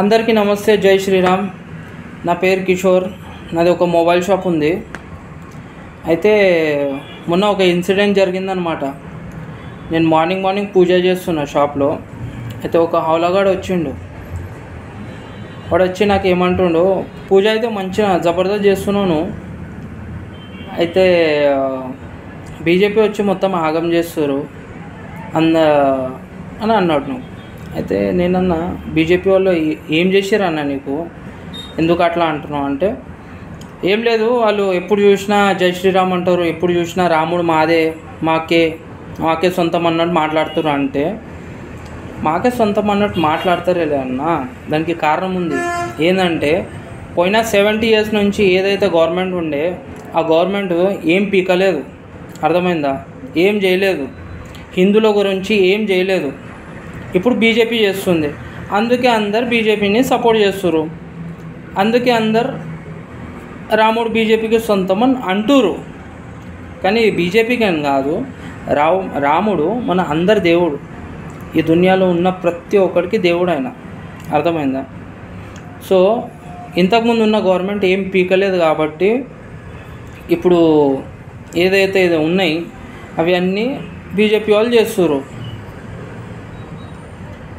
అందరికీ నమస్తే జై శ్రీరామ్. నా పేరు కిషోర్ నాది ఒక మొబైల్ షాప్ ఉంది. అయితే మొన్న ఒక ఇన్సిడెంట్ జరిగిందనమాట నేను మార్నింగ్ మార్నింగ్ పూజ చేస్తున్నా షాప్లో. అయితే ఒక హౌలగాడు వచ్చిండు. వాడు వచ్చి నాకు ఏమంటుండు పూజ అయితే మంచిగా జబర్దస్త్ చేస్తున్నాను. అయితే బీజేపీ వచ్చి మొత్తం ఆగం చేస్తారు. అంద అని అన్నాడు నువ్వు. అయితే నేనన్నా బీజేపీ వాళ్ళు ఏ- ఏం చేశారన్న అన్న నీకు? ఎందుకు అట్లా అంటున్నావు అంటే ఏం లేదు వాళ్ళు ఎప్పుడు చూసినా జై శ్రీరామ్ అంటారు ఎప్పుడు చూసినా రాముడు మాదే మాకే మాకే సొంతం అన్నట్టు మాట్లాడుతారు అంటే మాకే సొంతం అన్నట్టు మాట్లాడతారే అన్న. దానికి కారణం ఉంది. ఏంటంటే పోయిన సెవెంటీ ఇయర్స్ నుంచి ఏదైతే గవర్నమెంట్ ఉండే ఆ గవర్నమెంట్ ఏం పీకలేదు. అర్థమైందా? ఏం చేయలేదు. హిందువుల గురించి ఏం చేయలేదు. ఇప్పుడు బీజేపీ చేస్తుంది. అందుకే అందరు బీజేపీని సపోర్ట్ చేస్తున్నారు అందుకే అందరు రాముడు బీజేపీకి సొంతం అని అంటురు కానీ బీజేపీకి అని కాదు. రావు రాముడు మన అందరి దేవుడు. ఈ దునియాలో ఉన్న ప్రతి ఒక్కడికి దేవుడు ఆయన. అర్థమైందా? సో ఇంతకుముందు ఉన్న గవర్నమెంట్ ఏం పీకలేదు కాబట్టి ఇప్పుడు ఏదైతే ఇది ఉన్నాయి అవి అన్నీ బీజేపీ వాళ్ళు చేస్తున్నారు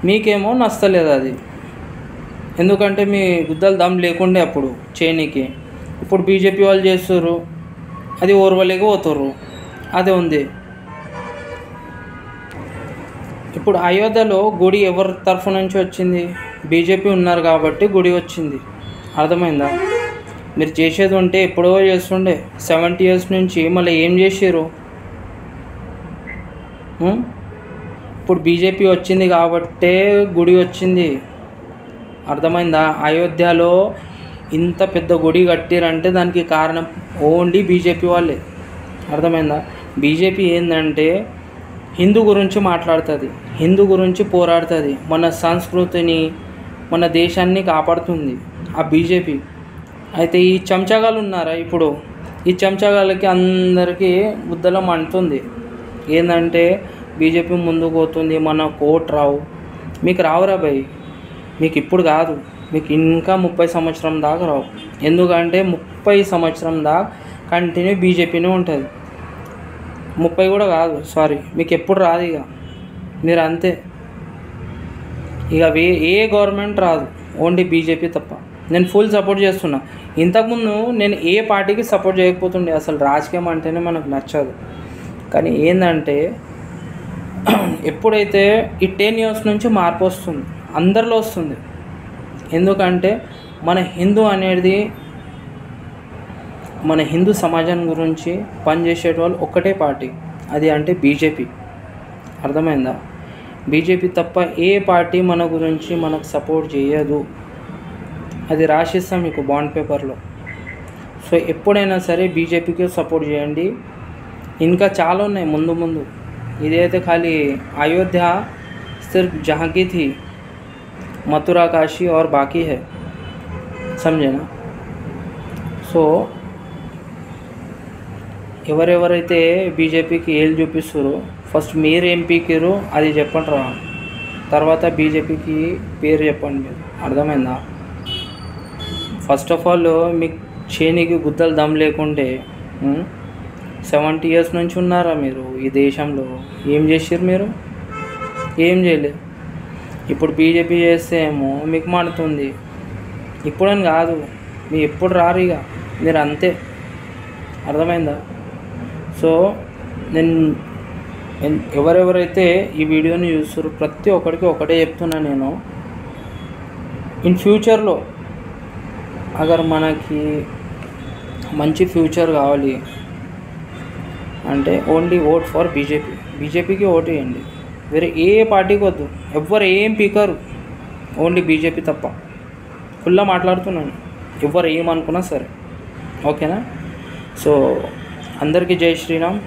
మీకేమో నచ్చలేదు అది. ఎందుకంటే మీ గుద్దలు దమ్ లేకుండే అప్పుడు చేయనీకి ఇప్పుడు బీజేపీ వాళ్ళు చేస్తుర్రు అది ఓర్వలేక పోతుర్రు. అదే ఉంది. ఇప్పుడు అయోధ్యలో గుడి ఎవరి తరఫు నుంచి వచ్చింది? బీజేపీ ఉన్నారు కాబట్టి గుడి వచ్చింది. అర్థమైందా? మీరు చేసేది ఉంటే ఎప్పుడో చేస్తుండే. సెవెంటీ ఇయర్స్ నుంచి మళ్ళీ ఏం చేసారు ఇప్పుడు బీజేపీ వచ్చింది కాబట్టే గుడి వచ్చింది. అర్థమైందా? అయోధ్యలో ఇంత పెద్ద గుడి కట్టిరంటే దానికి కారణం ఓన్లీ బీజేపీ వాళ్ళే. అర్థమైందా? బీజేపీ ఏంటంటే హిందూ గురించి మాట్లాడుతుంది హిందూ గురించి పోరాడుతుంది మన సంస్కృతిని మన దేశాన్ని కాపాడుతుంది ఆ బీజేపీ. అయితే ఈ చెంచగాలు ఉన్నారా ఇప్పుడు? ఈ చెంచగాలకి అందరికీ బుద్ధలం అంటుంది ఏంటంటే బీజేపీ ముందుకు పోతుంది మన కోట్ రావు. మీకు రావురా భయ్? మీకు ఇప్పుడు కాదు. మీకు ఇంకా ముప్పై సంవత్సరం దాకా రావు. ఎందుకంటే ముప్పై సంవత్సరం దాకా కంటిన్యూ బీజేపీనే ఉంటుంది. ముప్పై కూడా కాదు సారీ. మీకు ఎప్పుడు రాదు ఇక. మీరు అంతే ఇక వే ఏ గవర్నమెంట్ రాదు. ఓన్లీ బీజేపీ తప్ప. నేను ఫుల్ సపోర్ట్ చేస్తున్నా. ఇంతకుముందు నేను ఏ పార్టీకి సపోర్ట్ చేయకపోతుండే. అసలు రాజకీయం అంటేనే మనకు నచ్చదు. కానీ ఏంటంటే ఎప్పుడైతే ఈ టెన్ ఇయర్స్ నుంచి మార్పు వస్తుంది అందరిలో వస్తుంది. ఎందుకంటే మన హిందూ అనేది మన హిందూ సమాజం గురించి పనిచేసేట వాళ్ళు ఒక్కటే పార్టీ. అది అంటే బీజేపీ. అర్థమైందా? బీజేపీ తప్ప ఏ పార్టీ మన గురించి మనకు సపోర్ట్ చేయదు. అది రాసిస్తాం మీకు బాండ్ పేపర్లో. సో ఎప్పుడైనా సరే బీజేపీకి సపోర్ట్ చేయండి. ఇంకా చాలా ఉన్నాయి ముందు ముందు. ఇదైతే ఖాళీ అయోధ్య సిర్ఫ్ जहाँ की थी मथुरा काशी और बाकी है समझे ना సో ఎవరెవరైతే బీజేపీకి ఏళ్ళు చూపిస్తారో ఫస్ట్ మీరు ఏం పీకిరు అది చెప్పండి రా తర్వాత బీజేపీకి పేరు చెప్పండి మీరు అర్థమైందా ఫస్ట్ ఆఫ్ ఆల్ మీకు చేనికి గుద్దలు దమ్ లేకుంటే సెవెంటీ ఇయర్స్ నుంచి ఉన్నారా మీరు ఈ దేశంలో? ఏం చేసారు మీరు? ఏం చేయలేదు. ఇప్పుడు బీజేపీ చేస్తే ఏమో మీకు మాడుతుంది. ఇప్పుడని కాదు. మీ ఎప్పుడు రారు ఇక. మీరు అంతే. అర్థమైందా? సో నేను ఎవరెవరైతే ఈ వీడియోని చూస్తారో ప్రతి ఒక్కరికి ఒకటే చెప్తున్నా నేను. ఇన్ ఫ్యూచర్లో అగర్ మనకి మంచి ఫ్యూచర్ కావాలి. అంటే ఓన్లీ ఓట్ ఫర్ బీజేపీ బీజేపీకి ఓటు వేయండి. వేరే ఏ పార్టీకి వద్దు. ఎవ్వరు ఏం పీకరు. ఓన్లీ బీజేపీ తప్ప. ఫుల్లా మాట్లాడుతున్నాను. ఎవ్వరు ఏమనుకున్నా సరే. ఓకేనా? సో అందరికీ జై శ్రీరామ్.